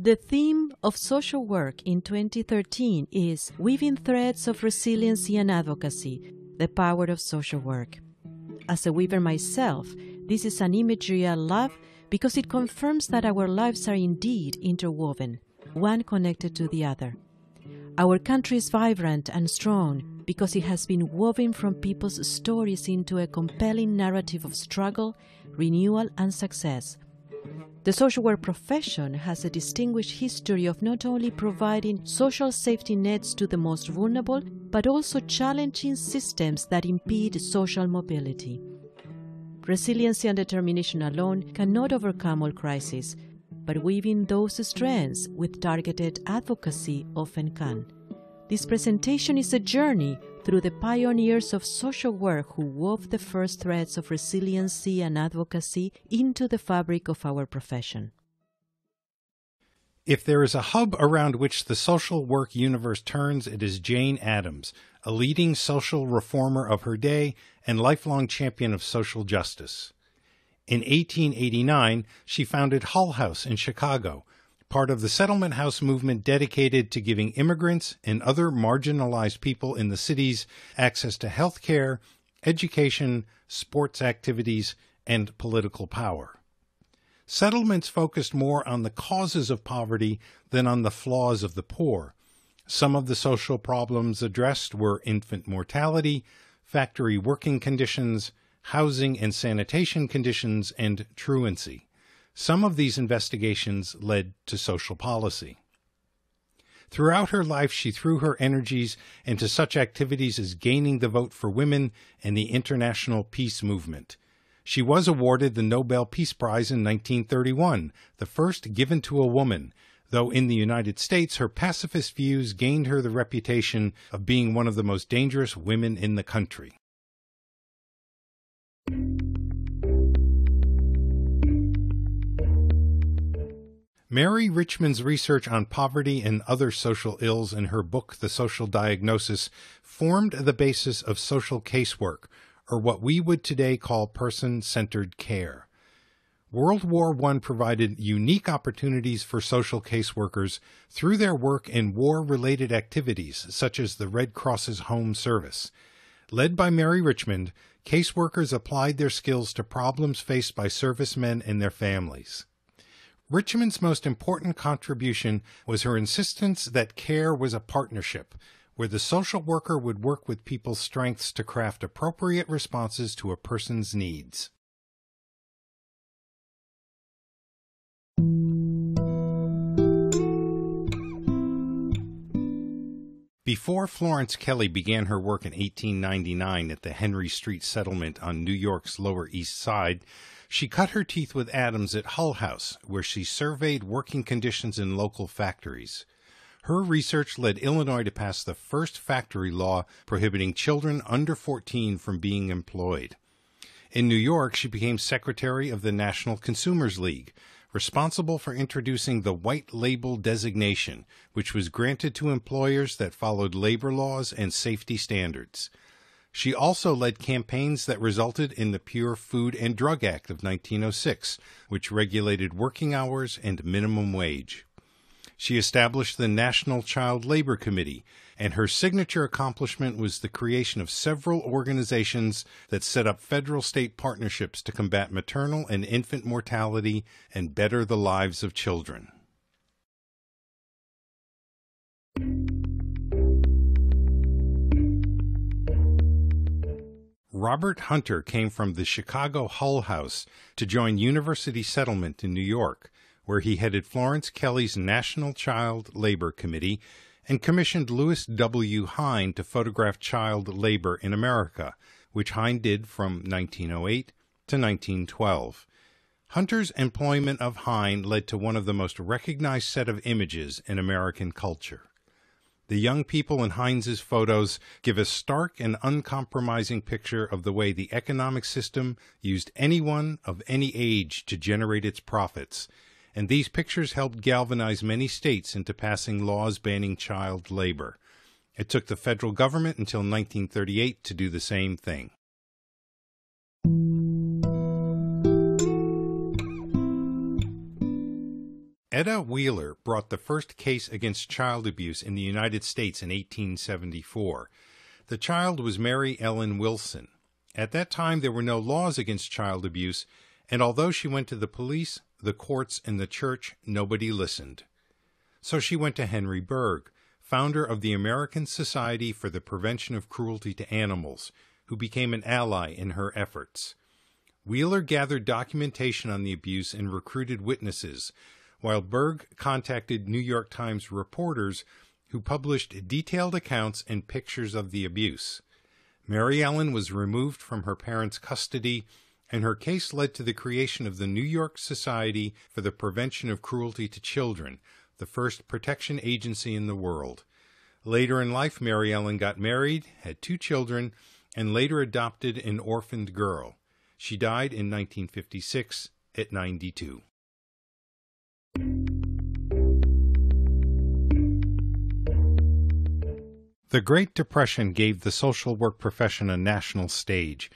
The theme of social work in 2013 is Weaving Threads of Resiliency and Advocacy The Power of Social Work. As a weaver myself, this is an imagery I love because it confirms that our lives are indeed interwoven, one connected to the other. Our country is vibrant and strong because it has been woven from people's stories into a compelling narrative of struggle, renewal, and success the social work profession has a distinguished history of not only providing social safety nets to the most vulnerable, but also challenging systems that impede social mobility. Resiliency and determination alone cannot overcome all crises, but weaving those strengths with targeted advocacy often can. This presentation is a journey through the pioneers of social work who wove the first threads of resiliency and advocacy into the fabric of our profession. If there is a hub around which the social work universe turns, it is Jane Addams, a leading social reformer of her day and lifelong champion of social justice. In 1889, she founded Hull House in Chicago, part of the settlement house movement dedicated to giving immigrants and other marginalized people in the cities access to health care, education, sports activities, and political power. Settlements focused more on the causes of poverty than on the flaws of the poor. Some of the social problems addressed were infant mortality, factory working conditions, housing and sanitation conditions, and truancy. Some of these investigations led to social policy. Throughout her life, she threw her energies into such activities as gaining the vote for women and the international peace movement. She was awarded the Nobel Peace Prize in 1931, the first given to a woman, though in the United States her pacifist views gained her the reputation of being one of the most dangerous women in the country. Mary Richmond's research on poverty and other social ills in her book, The Social Diagnosis, formed the basis of social casework, or what we would today call person centered care. World War I provided unique opportunities for social caseworkers through their work in war related activities, such as the Red Cross's Home Service. Led by Mary Richmond, caseworkers applied their skills to problems faced by servicemen and their families. Richmond's most important contribution was her insistence that care was a partnership, where the social worker would work with people's strengths to craft appropriate responses to a person's needs. Before Florence Kelley began her work in 1899 at the Henry Street Settlement on New York's Lower East Side, she cut her teeth with Addams at Hull House, where she surveyed working conditions in local factories. Her research led Illinois to pass the first factory law prohibiting children under 14 from being employed. In New York, she became secretary of the National Consumers League, responsible for introducing the white label designation, which was granted to employers that followed labor laws and safety standards. She also led campaigns that resulted in the Pure Food and Drug Act of 1906, which regulated working hours and minimum wage. She established the National Child Labor Committee, and her signature accomplishment was the creation of several organizations that set up federal state partnerships to combat maternal and infant mortality and better the lives of children. Robert Hunter came from the Chicago Hull House to join University Settlement in New York, where he headed Florence Kelley's National Child Labor Committee and commissioned Lewis W. Hine to photograph child labor in America, which Hine did from 1908 to 1912. Hunter's employment of Hine led to one of the most recognized set of images in American culture. The young people in Hine's photos give a stark and uncompromising picture of the way the economic system used anyone of any age to generate its profits, and these pictures helped galvanize many states into passing laws banning child labor. It took the federal government until 1938 to do the same thing. Etta Wheeler brought the first case against child abuse in the United States in 1874. The child was Mary Ellen Wilson. At that time, there were no laws against child abuse, and although she went to the police, the courts, and the church, nobody listened. So she went to Henry Bergh, founder of the American Society for the Prevention of Cruelty to Animals, who became an ally in her efforts. Wheeler gathered documentation on the abuse and recruited witnesses, while Bergh contacted New York Times reporters who published detailed accounts and pictures of the abuse. Mary Ellen was removed from her parents' custody, and her case led to the creation of the New York Society for the Prevention of Cruelty to Children, the first protection agency in the world. Later in life, Mary Ellen got married, had two children, and later adopted an orphaned girl. She died in 1956 at 92. The Great Depression gave the social work profession a national stage.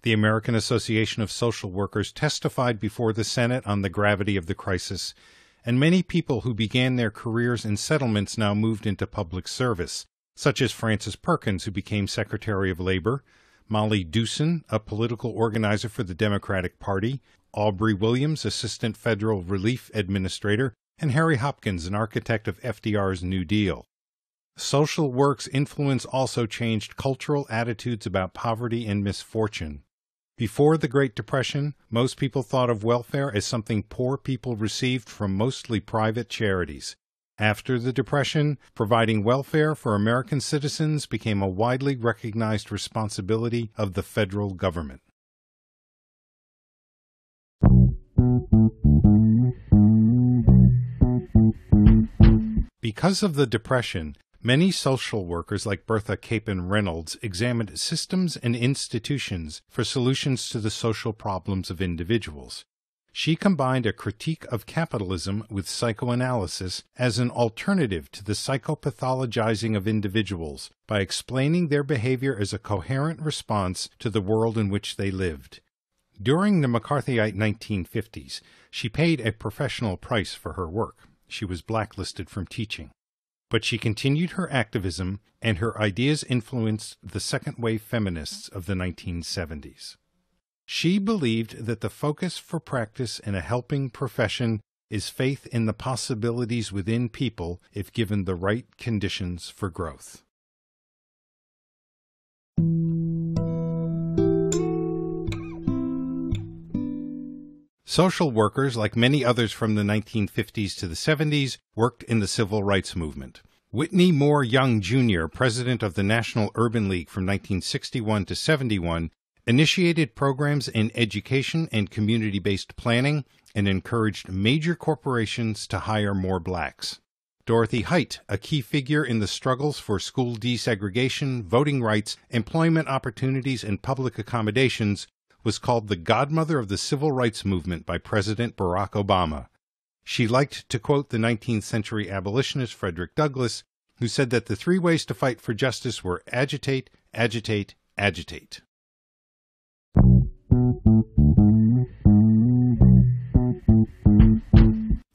The American Association of Social Workers testified before the Senate on the gravity of the crisis, and many people who began their careers in settlements now moved into public service, such as Frances Perkins, who became Secretary of Labor, Molly Dewson, a political organizer for the Democratic Party, Aubrey Williams, Assistant Federal Relief Administrator, and Harry Hopkins, an architect of FDR's New Deal. Social work's influence also changed cultural attitudes about poverty and misfortune. Before the Great Depression, most people thought of welfare as something poor people received from mostly private charities. After the Depression, providing welfare for American citizens became a widely recognized responsibility of the federal government. Because of the Depression, many social workers like Bertha Capen Reynolds examined systems and institutions for solutions to the social problems of individuals. She combined a critique of capitalism with psychoanalysis as an alternative to the psychopathologizing of individuals by explaining their behavior as a coherent response to the world in which they lived. During the McCarthyite 1950s, she paid a professional price for her work. She was blacklisted from teaching. But she continued her activism, and her ideas influenced the second wave feminists of the 1970s. She believed that the focus for practice in a helping profession is faith in the possibilities within people if given the right conditions for growth. Social workers, like many others from the 1950s to the 70s, worked in the civil rights movement. Whitney Moore Young Jr., president of the National Urban League from 1961 to 71, initiated programs in education and community based planning, and encouraged major corporations to hire more blacks. Dorothy Height, a key figure in the struggles for school desegregation, voting rights, employment opportunities, and public accommodations, was called the godmother of the civil rights movement by President Barack Obama. She liked to quote the 19th century abolitionist Frederick Douglass, who said that the three ways to fight for justice were agitate, agitate, agitate.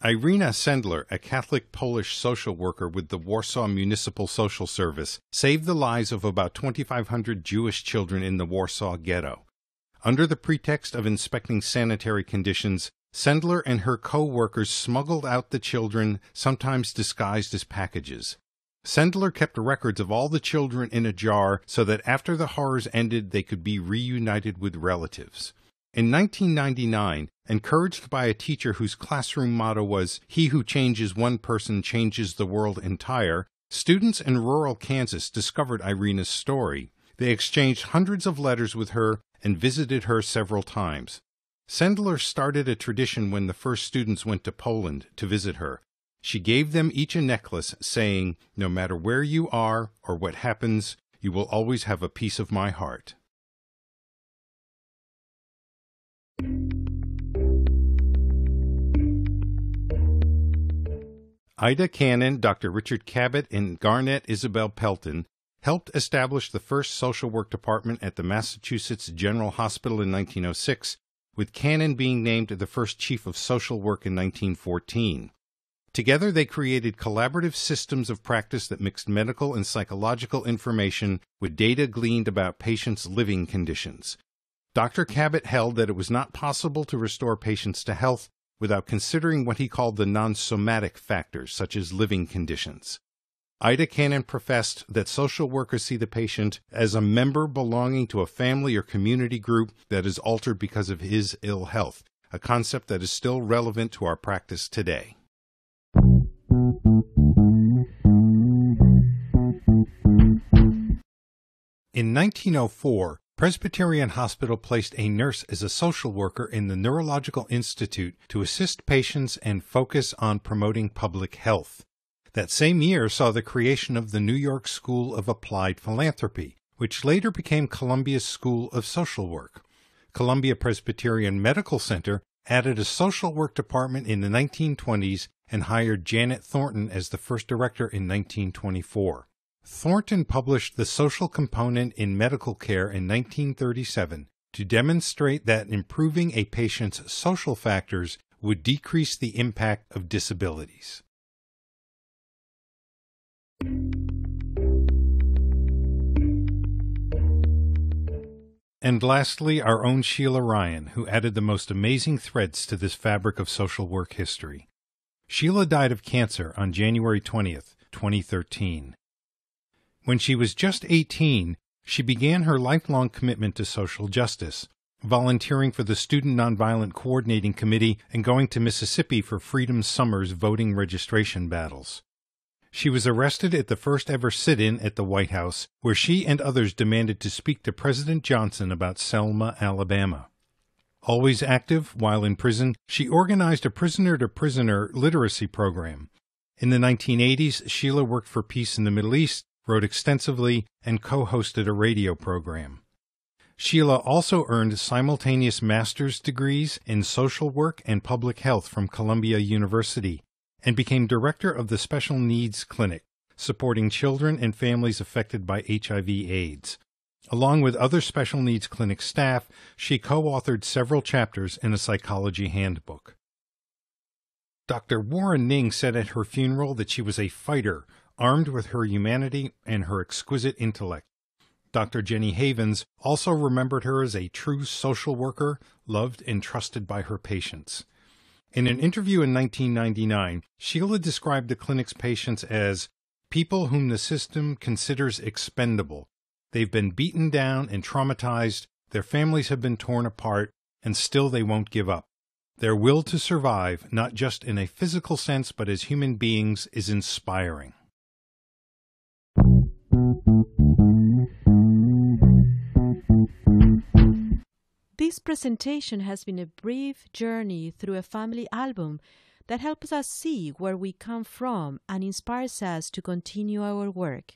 Irena Sendler, a Catholic Polish social worker with the Warsaw Municipal Social Service, saved the lives of about 2,500 Jewish children in the Warsaw Ghetto. Under the pretext of inspecting sanitary conditions, Sendler and her co workers smuggled out the children, sometimes disguised as packages. Sendler kept records of all the children in a jar so that after the horrors ended, they could be reunited with relatives. In 1999, encouraged by a teacher whose classroom motto was, He who changes one person changes the world entire, students in rural Kansas discovered Irena's story. They exchanged hundreds of letters with her and visited her several times. Sendler started a tradition when the first students went to Poland to visit her. She gave them each a necklace, saying, No matter where you are or what happens, you will always have a piece of my heart. Ida Cannon, Dr. Richard Cabot, and Garnet Isabel Pelton helped establish the first social work department at the Massachusetts General Hospital in 1906, with Cannon being named the first chief of social work in 1914. Together, they created collaborative systems of practice that mixed medical and psychological information with data gleaned about patients' living conditions. Dr. Cabot held that it was not possible to restore patients to health without considering what he called the non somatic factors, such as living conditions. Ida Cannon professed that social workers see the patient as a member belonging to a family or community group that is altered because of his ill health, a concept that is still relevant to our practice today. In 1904, Presbyterian Hospital placed a nurse as a social worker in the Neurological Institute to assist patients and focus on promoting public health. That same year saw the creation of the New York School of Applied Philanthropy, which later became Columbia's School of Social Work. Columbia Presbyterian Medical Center added a social work department in the 1920s and hired Janet Thornton as the first director in 1924. Thornton published The Social Component in Medical Care in 1937 to demonstrate that improving a patient's social factors would decrease the impact of disabilities. And lastly, our own Sheila Ryan, who added the most amazing threads to this fabric of social work history. Sheila died of cancer on January 20th, 2013. When she was just 18, she began her lifelong commitment to social justice, volunteering for the Student Nonviolent Coordinating Committee and going to Mississippi for Freedom Summer's voting registration battles. She was arrested at the first ever sit in at the White House, where she and others demanded to speak to President Johnson about Selma, Alabama. Always active while in prison, she organized a prisoner to prisoner literacy program. In the 1980s, Sheila worked for peace in the Middle East wrote extensively, and co hosted a radio program. Sheila also earned simultaneous master's degrees in social work and public health from Columbia University and became director of the Special Needs Clinic, supporting children and families affected by HIV/AIDS. Along with other special needs clinic staff, she co authored several chapters in a psychology handbook. Dr. Warren Ning said at her funeral that she was a fighter armed with her humanity and her exquisite intellect. Dr. Jenny Havens also remembered her as a true social worker, loved and trusted by her patients. In an interview in 1999, Sheila described the clinic's patients as people whom the system considers expendable. They've been beaten down and traumatized, their families have been torn apart, and still they won't give up. Their will to survive, not just in a physical sense but as human beings, is inspiring. This presentation has been a brief journey through a family album that helps us see where we come from and inspires us to continue our work.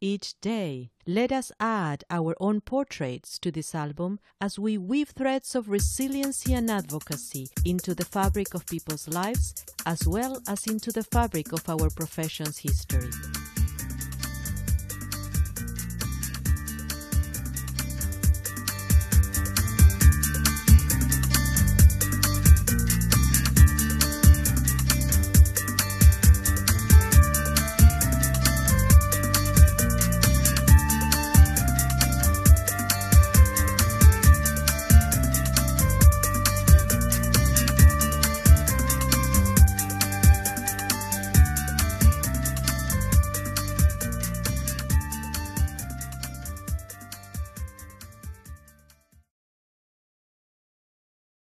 Each day, let us add our own portraits to this album as we weave threads of resiliency and advocacy into the fabric of people's lives as well as into the fabric of our profession's history.